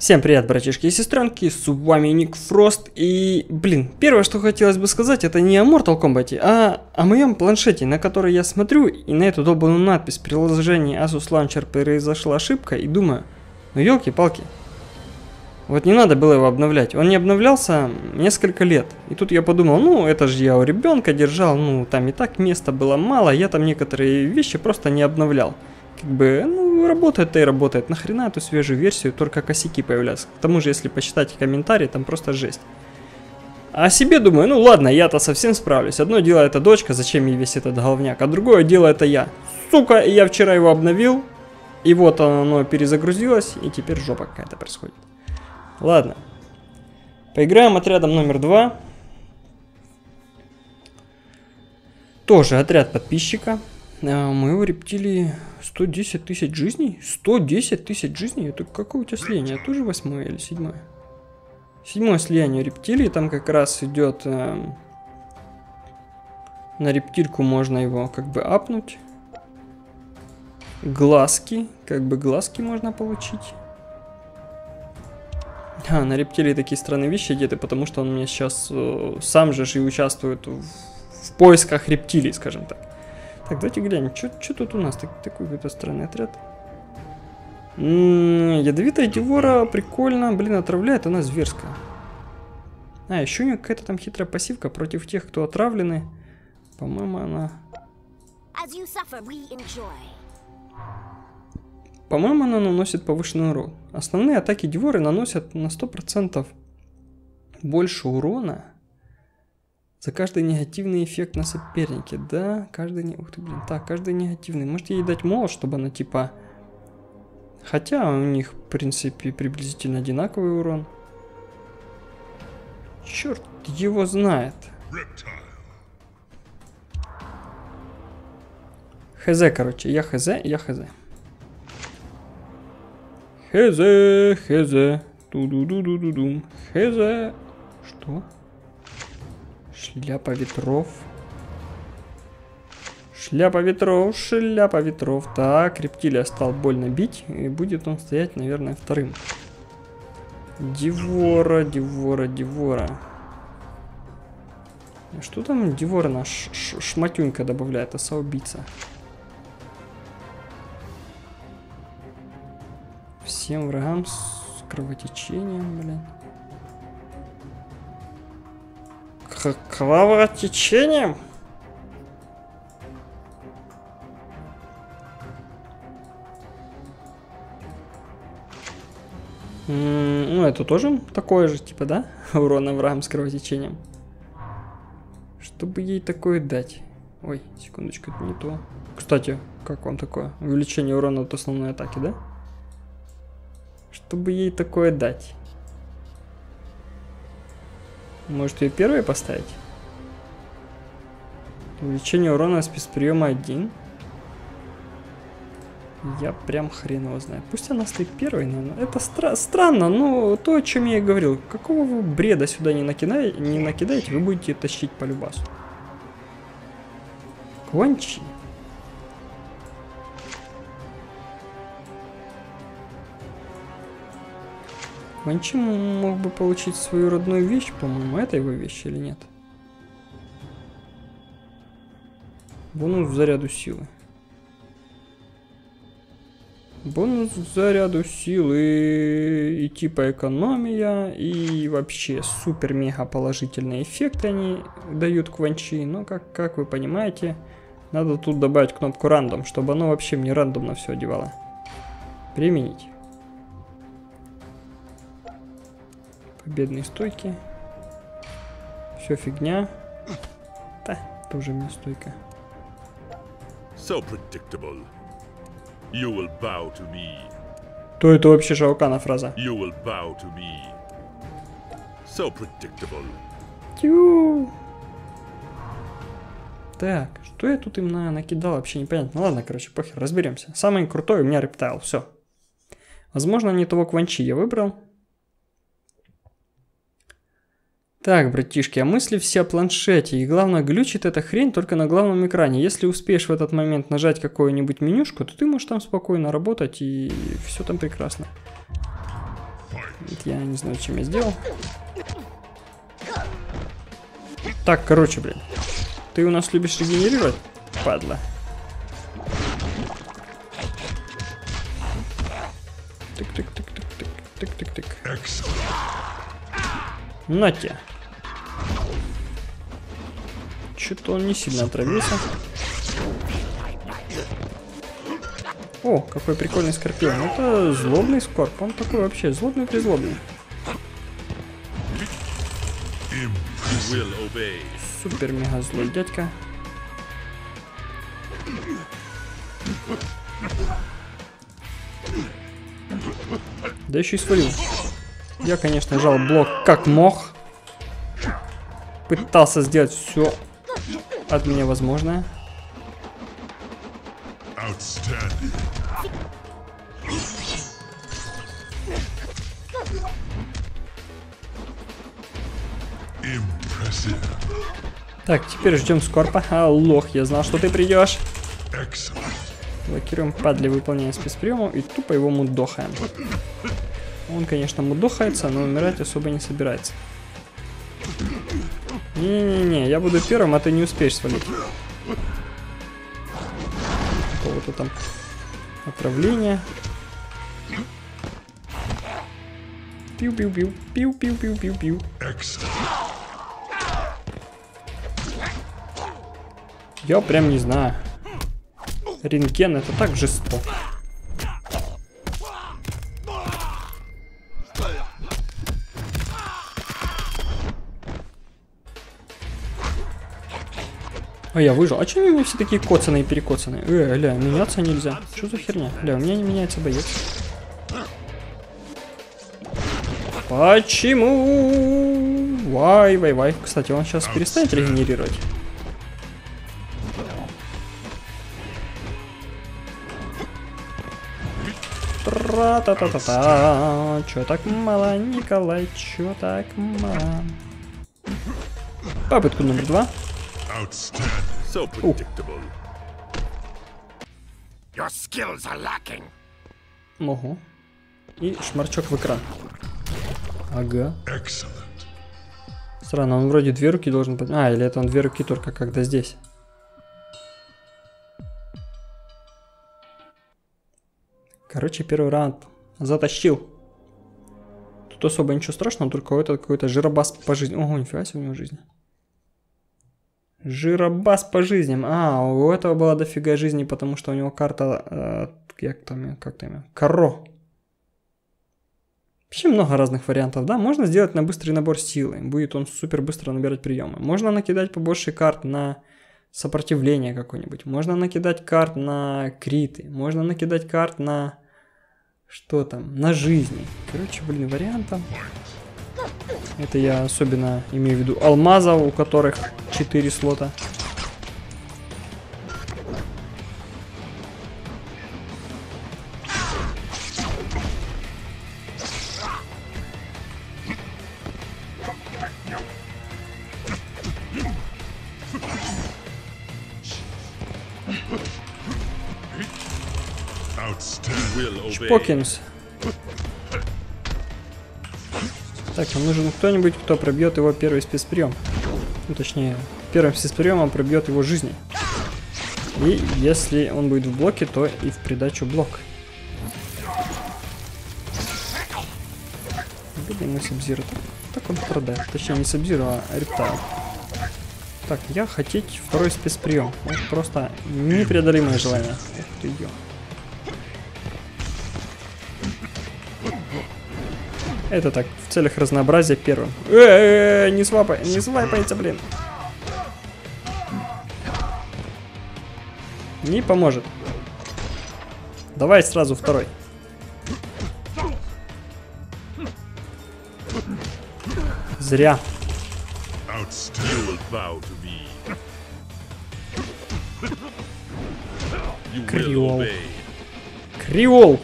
Всем привет, братишки и сестренки, с вами Ник Фрост, и, блин, первое, что хотелось бы сказать, это не о Mortal Kombat, а о моем планшете, на который я смотрю, и на эту долбанную надпись приложения Asus Launcher произошла ошибка, и думаю, ну елки-палки, вот не надо было его обновлять, он не обновлялся несколько лет, и тут я подумал, ну, это же я у ребенка держал, ну, там и так места было мало, я там некоторые вещи просто не обновлял как бы, ну, работает и работает. Нахрена эту свежую версию, только косяки появляются. К тому же, если почитать комментарии, там просто жесть. А себе думаю, ну ладно, я-то совсем справлюсь. Одно дело это дочка, зачем ей весь этот головняк, а другое дело это я. Сука, я вчера его обновил, и вот оно перезагрузилось, и теперь жопа какая-то происходит. Ладно. Поиграем отрядом номер два. Тоже отряд подписчика. А, моего рептилии 110 тысяч жизней? 110 тысяч жизней? Это какое у тебя слияние? Тоже восьмое или седьмое? Седьмое слияние рептилии. Там как раз идет... Э, на рептильку можно его как бы апнуть. Глазки. Как бы глазки можно получить. А, на рептилии такие странные вещи одеты, потому что он у меня сейчас э, сам же и участвует в, в поисках рептилий, скажем так. Так, давайте глянем, что тут у нас? Так, такой какой-то странный отряд. М -м, ядовитая девора, прикольно. Блин, отравляет она зверско. А, еще у нее какая-то там хитрая пассивка против тех, кто отравлены. По-моему, она... По-моему, она наносит повышенный урон. Основные атаки Диворы наносят на 100% больше урона, за каждый негативный эффект на сопернике. Да, каждый... Не... Ух ты, блин. Так, каждый негативный. Может ей дать молот, чтобы она типа... Хотя у них, в принципе, приблизительно одинаковый урон. Черт его знает. Хз, короче. Я хз, я хз. Хз, хз. Ту-ду-ду-ду-ду-дум. Хз. Что? Шляпа ветров. Шляпа ветров, шляпа ветров. Так, рептилия стал больно бить. И будет он стоять, наверное, вторым. Дивора, Дивора, Дивора. Что там Дивора наш шматюнька добавляет, оса-убийца? Всем врагам с кровотечением, блин. Кровотечением? Ну, это тоже такое же, типа, да? Урона врагам с кровотечением. Чтобы ей такое дать. Ой, секундочку, это не то. Кстати, как вам такое? Увеличение урона от основной атаки, да? Чтобы ей такое дать. Может ее первой поставить? Увеличение урона спецприема 1. Я прям хрен его знаю. Пусть она стоит первой, но это стра странно, но то, о чем я и говорил. Какого вы бреда сюда не, накидай не накидаете, вы будете тащить по любасу. Кончи. Ванчи мог бы получить свою родную вещь, по-моему, это его вещь или нет? Бонус к заряду силы. Бонус к заряду силы и типа экономия, и вообще супер-мега положительные эффекты они дают к ванчи. Но, как, как вы понимаете, надо тут добавить кнопку рандом, чтобы оно вообще мне рандомно все одевало. Применить. Бедные стойки. Все фигня. Да, тоже мне стойка. So predictable. You will bow to me. То это вообще Шаукана фраза. You will bow to me. So predictable. Тю. Так, что я тут им на накидал, вообще непонятно. Ну ладно, короче, похер, разберемся. Самый крутой у меня рептайл, все. Возможно, не того кванчи я выбрал. Так, братишки, а мысли все о планшете. И главное, глючит эта хрень только на главном экране. Если успеешь в этот момент нажать какую-нибудь менюшку, то ты можешь там спокойно работать и все там прекрасно. Я не знаю, чем я сделал. Так, короче, блин. Ты у нас любишь регенерировать? Падла. Тык-тык-тык-тык-тык-тык-тык. На тебе. Что-то он не сильно отравился. О, какой прикольный скорпион. Это злобный скорп. Он такой вообще злобный-призлобный. Супер мега злой дядька. Да еще и свалил. Я, конечно, жал блок как мог. Пытался сделать все от меня возможное. Так, теперь ждем Скорпа. А, лох, я знал, что ты придешь. Блокируем падли, выполняем спецприему и тупо его мудохаем. Он, конечно, мудохается, но умирать особо не собирается. Не-не-не, я буду первым, а ты не успеешь свалить. Какого-то там отравления. Пиу-пиу-пиу, пиу-пиу-пиу-пиу-пиу. Я прям не знаю. Рентген это так жестоко. А я выжил. А у меня все такие коцаные и перекоцанные? Э, ля, меняться нельзя. Что за херня? Ля, у меня не меняется боец. Почему? Вай, вай, вай. Кстати, он сейчас перестанет регенерировать. Тра-та-та-та-та. Чё так мало, Николай? Чё так мало? Попытку номер два. So predictable. Your skills are lacking. Ого. И шмарчок в экран. Ага. Excellent. Странно, он вроде две руки должен... А, или это он две руки только когда здесь. Короче, первый раунд затащил. Тут особо ничего страшного, только это какой-то жиробас по жизни. Ого, нифига себе у него жизни. Жиробас по жизням. А, у этого была дофига жизни, потому что у него карта... Э, как там, как там, Каро. Вообще много разных вариантов, да? Можно сделать на быстрый набор силы. Будет он супер быстро набирать приемы. Можно накидать побольше карт на сопротивление какое-нибудь. Можно накидать карт на криты. Можно накидать карт на... Что там? На жизни. Короче, блин, вариантов это я особенно имею в виду алмазов, у которых 4 слота. Чпокинс. Так, нам нужен кто-нибудь, кто пробьет его первый спецприем. Ну, точнее, первым спецприемом пробьет его жизни. И если он будет в блоке, то и в придачу блок. Блин, на Сабзира. Так он продает. Точнее, не Сабзира, а Рептайл. Так, я хотеть второй спецприем. Это просто непреодолимое желание. Эх ты, ё. Это так, в целях разнообразия первым. Э, -э, -э не свапай, не свайпается, блин. Не поможет. Давай сразу второй. Зря. Криол. Криол.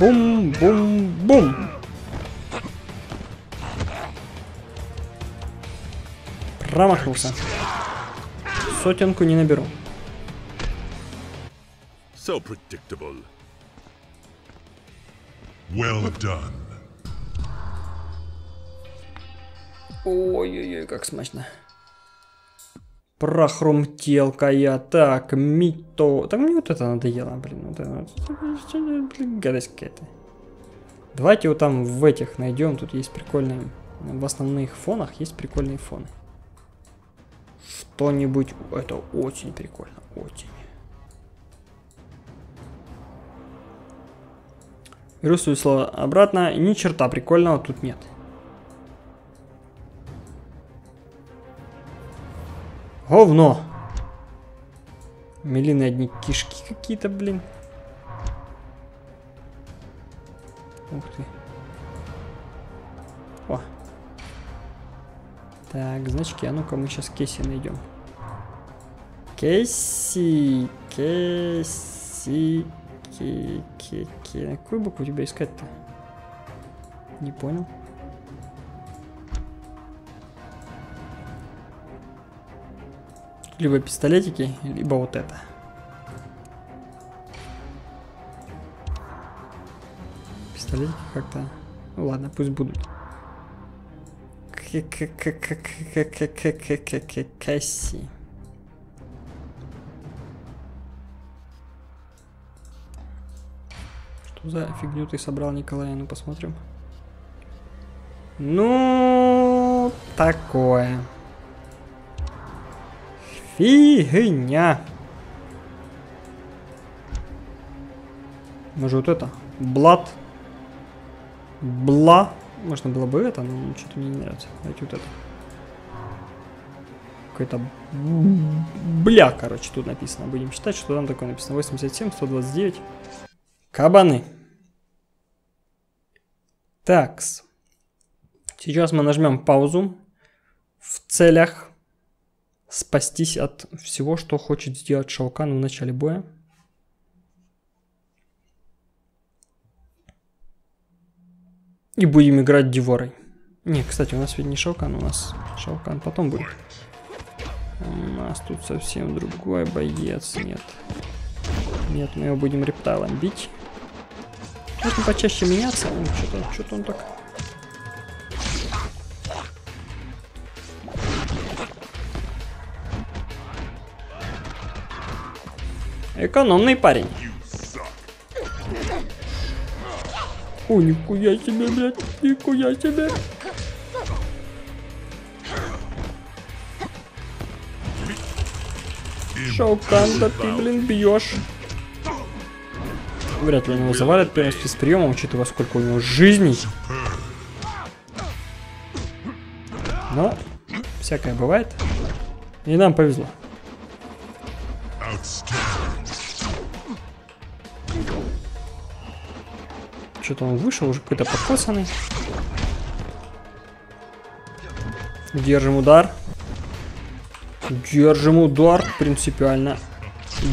Бум-бум-бум. Промахнулся. Сотенку не наберу. So predictable. Well done. Ой-ой-ой, как смачно. Прохрумтелка я. Так, мито. Так мне вот это надоело, блин. Вот это, блин, гадость какая-то. Давайте вот там в этих найдем. Тут есть прикольные... В основных фонах есть прикольные фоны. Что-нибудь... Это очень прикольно. Очень. Беру свое слово обратно. Ни черта прикольного тут нет. Говно. Мелины одни кишки какие-то, блин. Ух ты. Так, значки. А ну-ка мы сейчас Кесси найдем. Кесси, Кесси, Ке, Ке, Ке. Какую букву тебя искать-то? Не понял. Либо пистолетики, либо вот это. Пистолетики как-то... Ну ладно, пусть будут. Касси. Что за фигню ты собрал, Николай? Ну посмотрим. Ну, такое. Фигня. Может вот это? Блад. Бла. Можно было бы это, но что-то мне не нравится. Давайте вот это. Какой-то бля, короче, тут написано. Будем читать, что там такое написано. 87, 129. Кабаны. Такс. Сейчас мы нажмем паузу в целях спастись от всего, что хочет сделать Шаукан в начале боя. И будем играть Диворой. Не, кстати, у нас ведь не Шаукан, у нас Шаукан потом будет. У нас тут совсем другой боец, нет. Нет, мы его будем рептайлом бить. Можно почаще меняться. Что-то что он так Экономный парень. О, нихуя себе, блядь, нихуя себе. Шаукан, да ты, блин, бьешь. Вряд ли у него завалят первенстве с приемом, учитывая, сколько у него жизней. Но всякое бывает. И нам повезло. Что-то он вышел, уже какой-то подкосанный. Держим удар. Держим удар принципиально.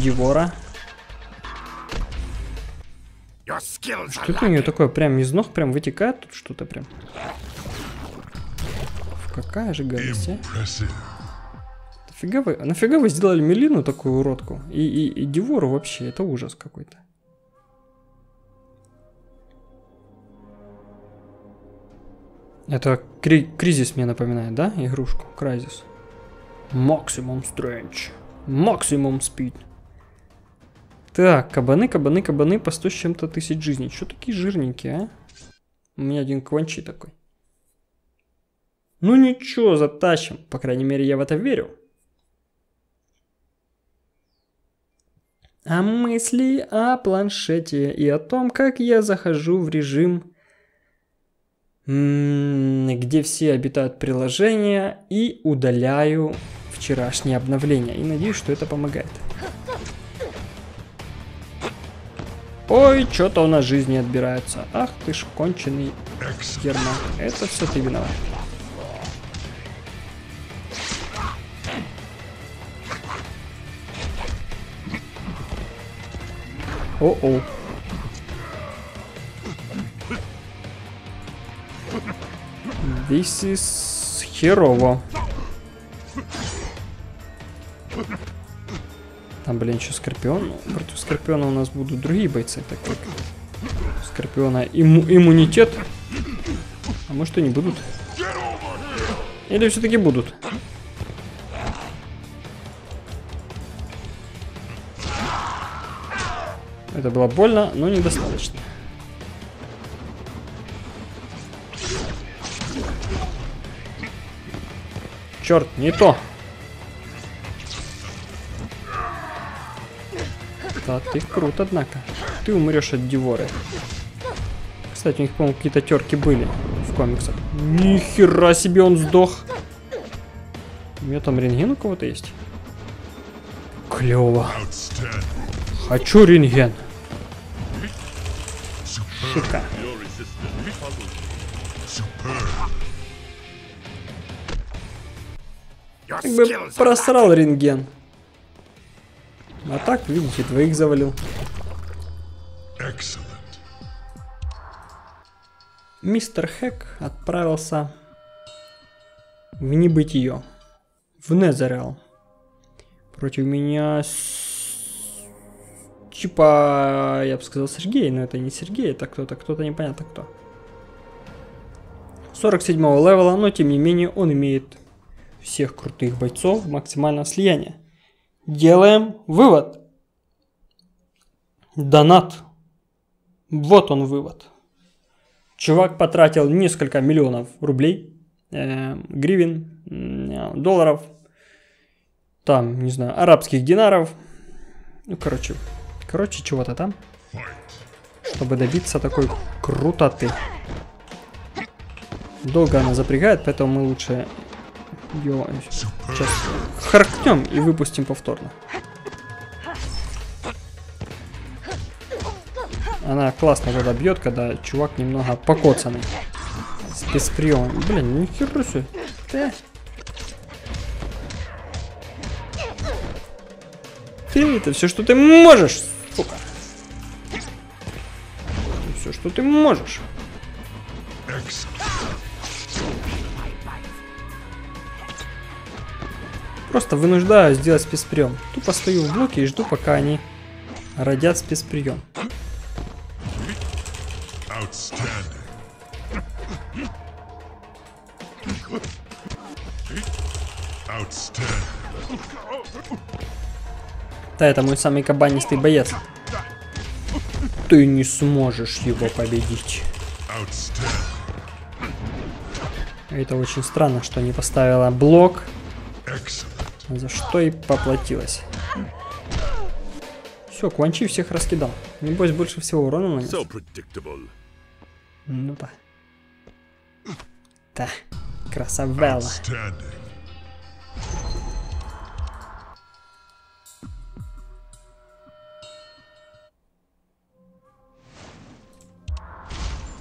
Девора. Что это у нее такое? Прям из ног прям вытекает тут что-то прям. Какая же гадость, а? Нафига вы, нафига вы сделали Мелину такую уродку? И, и, и Дивору вообще, это ужас какой-то. Это кри кризис мне напоминает, да? Игрушку. Кризис. Максимум Стрэндж. Максимум Спид. Так, кабаны, кабаны, кабаны по 100 с чем-то тысяч жизней. Что такие жирненькие, а? У меня один кванчи такой. Ну ничего, затащим. По крайней мере, я в это верю. А мысли о планшете и о том, как я захожу в режим где все обитают приложения и удаляю вчерашнее обновление. И надеюсь, что это помогает. Ой, что-то у нас жизни отбирается. Ах ты ж конченый Ермак. Это все ты виноват. О-о. This is херово. Там, блин, еще Скорпион. Против Скорпиона у нас будут другие бойцы, так как Скорпиона имму иммунитет. А может и не будут. Или все-таки будут? Это было больно, но недостаточно. Черт, не то. Да, ты крут, однако. Ты умрешь от Диворы. Кстати, у них, по-моему, какие-то терки были в комиксах. Нихера себе он сдох. У меня там рентген у кого-то есть. Клево. Хочу рентген. Шика. Бы просрал рентген. А так, видите, двоих завалил. Мистер Хэк отправился в небытие. В Незереал. Против меня типа, я бы сказал, Сергей, но это не Сергей, это кто-то, кто-то непонятно кто. 47 левела, но тем не менее он имеет всех крутых бойцов максимального слияния. Делаем вывод. Донат. Вот он вывод. Чувак потратил несколько миллионов рублей, э, гривен, э, долларов, там, не знаю, арабских динаров. Ну, короче, короче, чего-то там. Чтобы добиться такой крутоты. Долго она запрягает, поэтому мы лучше ее сейчас харкнем и выпустим повторно. Она классно когда бьет, когда чувак немного покоцанный. Спецприем. Блин, нихера себе. Ты. Ты это все, что ты можешь, сука. Все, что ты можешь. Просто вынуждаю сделать спецприем. Тупо стою в блоке и жду, пока они родят спецприем. Да, это мой самый кабанистый боец. Ты не сможешь его победить. Это очень странно, что не поставила блок. За что и поплатилась. Все, Кванчи всех раскидал. Небось, больше всего урона нанес. Ну да. Да, красавелла.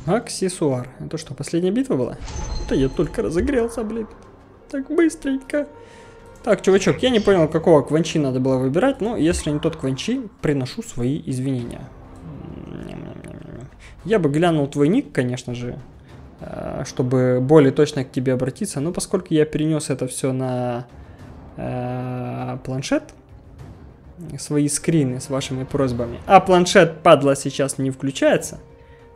Аксессуар. Это что, последняя битва была? Да я только разогрелся, блин. Так быстренько. Так, чувачок, я не понял, какого кванчи надо было выбирать, но если не тот кванчи, приношу свои извинения. Я бы глянул твой ник, конечно же, э, чтобы более точно к тебе обратиться, но поскольку я перенес это все на э, планшет, свои скрины с вашими просьбами, а планшет, падла, сейчас не включается,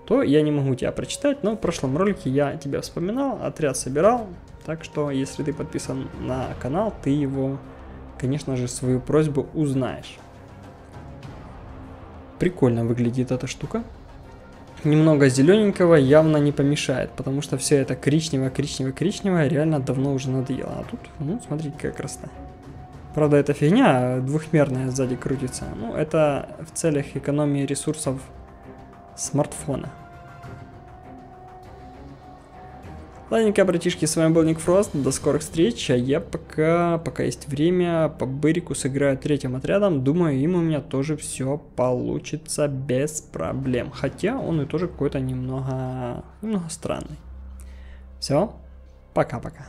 то я не могу тебя прочитать, но в прошлом ролике я тебя вспоминал, отряд собирал, так что, если ты подписан на канал, ты его, конечно же, свою просьбу узнаешь. Прикольно выглядит эта штука. Немного зелененького явно не помешает, потому что все это коричневое, коричневое, коричневое реально давно уже надоело. А тут, ну, смотрите, какая красота. Правда, эта фигня двухмерная сзади крутится. Ну, это в целях экономии ресурсов смартфона. Ладненько, братишки, с вами был Ник Фрост, до скорых встреч, а я пока, пока есть время, по Бырику сыграю третьим отрядом, думаю, им у меня тоже все получится без проблем, хотя он и тоже какой-то немного, немного странный. Все, пока-пока.